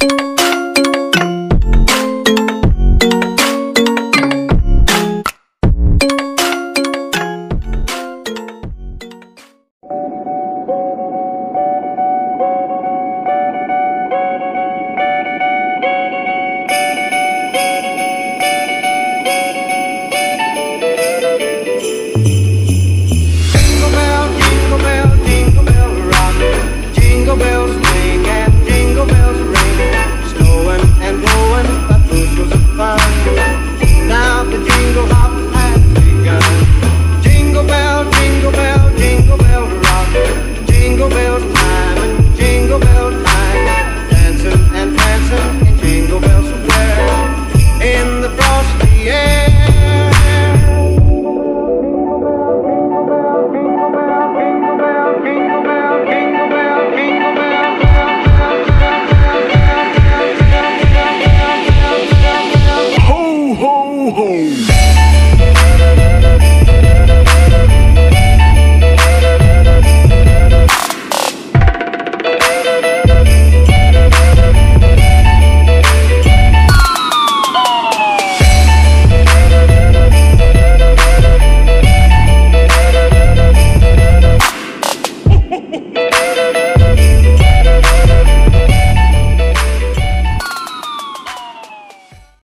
you ho!